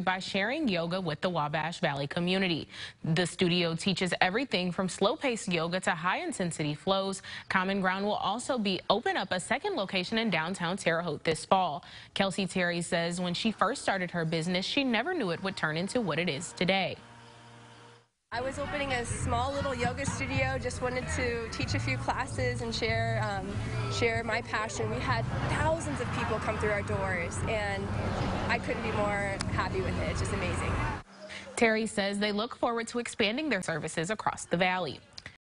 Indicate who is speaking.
Speaker 1: by sharing yoga with the Wabash Valley community. The studio teaches everything from slow-paced yoga to high-intensity flows. Common Ground will also be open up a second location in downtown Terre Haute this fall. Kelsey Terry says when she first started her business, she never knew it would turn into what it is today.
Speaker 2: I was opening a small little yoga studio, just wanted to teach a few classes and share um, share my passion. We had thousands of people come through our doors and I couldn't be more happy with it. It's just amazing.
Speaker 1: Terry says they look forward to expanding their services across the valley.